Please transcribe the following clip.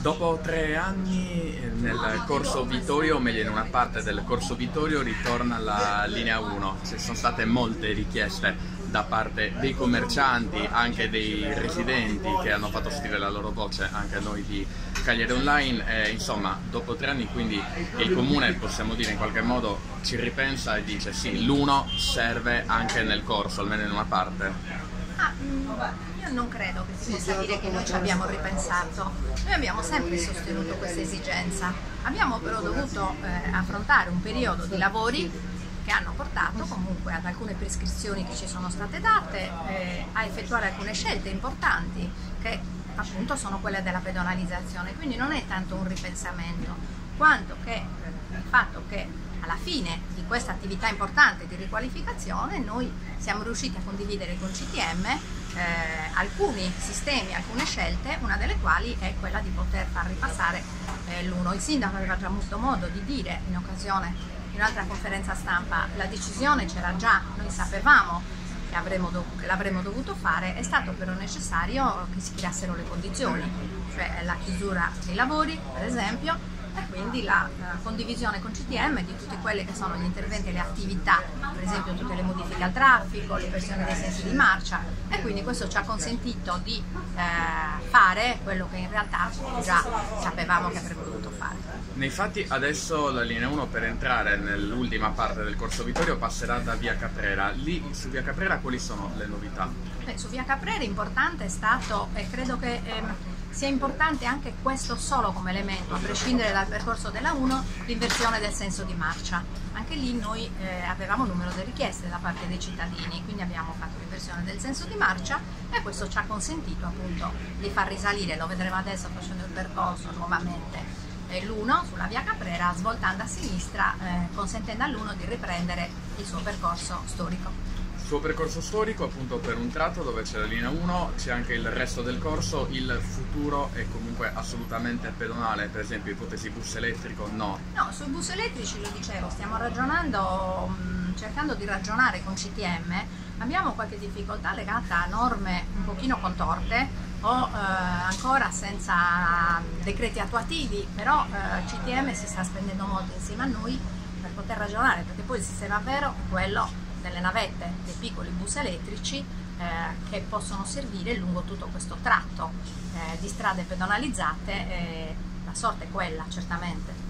Dopo tre anni eh, nel corso Vittorio, o meglio in una parte del corso Vittorio, ritorna la linea 1. Ci sono state molte richieste da parte dei commercianti, anche dei residenti che hanno fatto sentire la loro voce anche a noi di Cagliari Online. E, insomma, dopo tre anni quindi il comune, possiamo dire in qualche modo, ci ripensa e dice sì, l'uno serve anche nel corso, almeno in una parte. Ah, io non credo che si possa dire che noi ci abbiamo ripensato. Noi abbiamo sempre sostenuto questa esigenza. Abbiamo però dovuto eh, affrontare un periodo di lavori che hanno portato comunque ad alcune prescrizioni che ci sono state date, eh, a effettuare alcune scelte importanti che appunto sono quelle della pedonalizzazione. Quindi non è tanto un ripensamento, quanto che il fatto che alla fine di questa attività importante di riqualificazione noi siamo riusciti a condividere con CTM eh, alcuni sistemi, alcune scelte, una delle quali è quella di poter far ripassare eh, l'uno. Il sindaco aveva già avuto modo di dire in occasione di un'altra conferenza stampa la decisione c'era già, noi sapevamo che, l'avremmo dovuto fare, è stato però necessario che si creassero le condizioni, cioè la chiusura dei lavori per esempio, quindi la condivisione con CTM di tutti quelli che sono gli interventi e le attività, per esempio tutte le modifiche al traffico, l'inversione dei sensi di marcia e quindi questo ci ha consentito di eh, fare quello che in realtà già sapevamo che avremmo dovuto fare. Nei fatti adesso la linea 1 per entrare nell'ultima parte del corso Vittorio passerà da via Caprera. Lì su via Caprera quali sono le novità? Beh, su via Caprera importante è stato e credo che ehm, sia importante anche questo solo come elemento, a prescindere dal percorso della 1, l'inversione del senso di marcia. Anche lì noi eh, avevamo numerose richieste da parte dei cittadini, quindi abbiamo fatto l'inversione del senso di marcia e questo ci ha consentito appunto di far risalire, lo vedremo adesso facendo il percorso nuovamente, eh, l'1 sulla via Caprera svoltando a sinistra eh, consentendo all'1 di riprendere il suo percorso storico suo percorso storico appunto per un tratto dove c'è la linea 1, c'è anche il resto del corso, il futuro è comunque assolutamente pedonale, per esempio ipotesi bus elettrico no. No, sui bus elettrici lo dicevo, stiamo ragionando, cercando di ragionare con CTM, abbiamo qualche difficoltà legata a norme un pochino contorte o eh, ancora senza decreti attuativi, però eh, CTM si sta spendendo molto insieme a noi per poter ragionare, perché poi il sistema vero quello delle navette, dei piccoli bus elettrici eh, che possono servire lungo tutto questo tratto eh, di strade pedonalizzate. la sorte è quella, certamente.